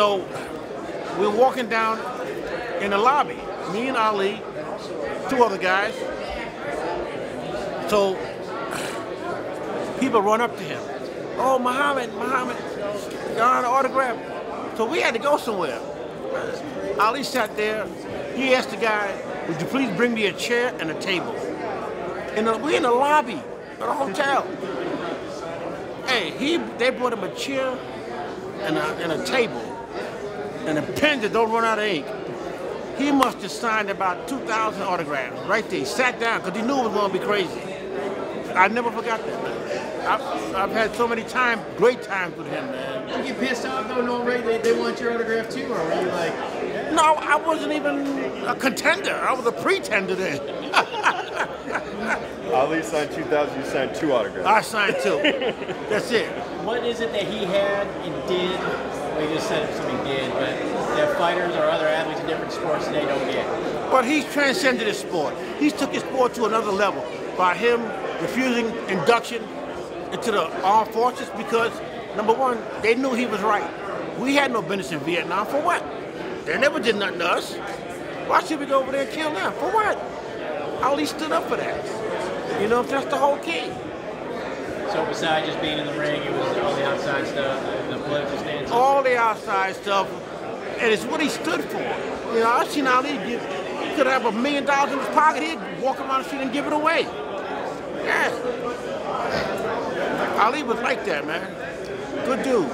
So we're walking down in the lobby, me and Ali, two other guys. So people run up to him. Oh, Muhammad, Muhammad, you're an autograph. So we had to go somewhere. Ali sat there. He asked the guy, would you please bring me a chair and a table? And we're in the lobby of the hotel. Hey, he they brought him a chair and a, and a table and the pen that don't run out of ink. He must have signed about 2,000 autographs right there. He sat down because he knew it was going to be crazy. I never forgot that. I've, I've had so many times, great times with him, man. You get pissed off though, knowing Ray they, they want your autograph too, or were you like? No, I wasn't even a contender. I was a pretender then. Ali signed 2,000, you signed two autographs. I signed two. That's it. What is it that he had and did? Well, you just said something did, but that fighters or other athletes in different sports today don't get. But he's transcended his sport. He's took his sport to another level by him refusing induction into the armed forces because, number one, they knew he was right. We had no business in Vietnam. For what? They never did nothing to us. Why should we go over there and kill them? For what? Ali stood up for that. You know, that's the whole key. So besides just being in the ring, it was all the outside stuff, the political stances. All the outside stuff, and it's what he stood for. You know, I've seen Ali give, he could have a million dollars in his pocket, he'd walk around the street and give it away. Yeah. Ali was like that, man. Good dude.